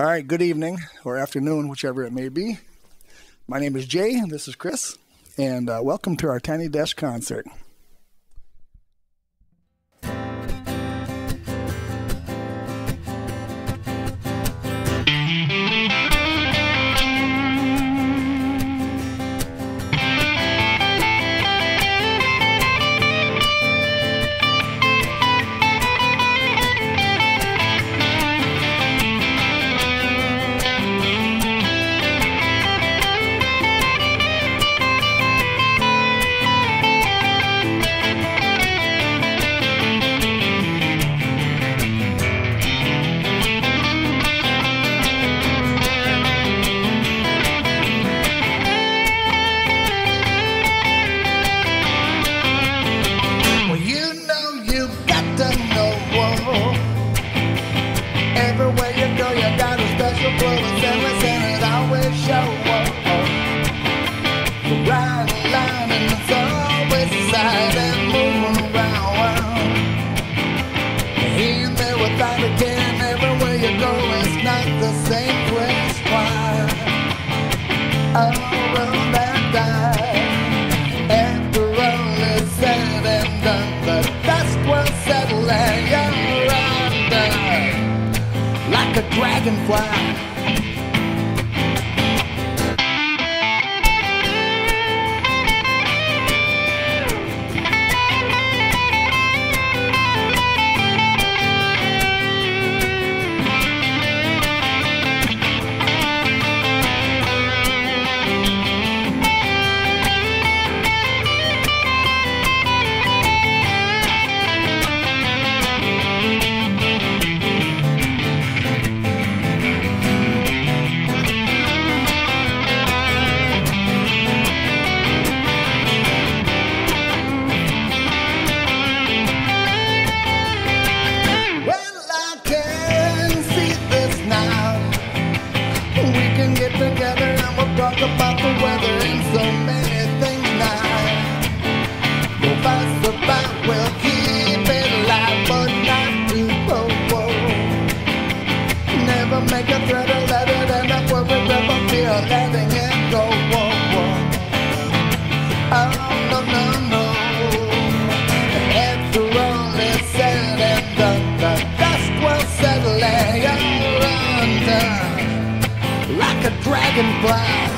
All right, good evening or afternoon, whichever it may be. My name is Jay, and this is Chris, and uh, welcome to our Tiny Desk concert. Dragonfly. About the weather and so many things now. We'll keep it alive, but not too. Never make a threat or let it end up where we feel. Oh, no, no, no. Said and done, the dust will settle under like a dragonfly.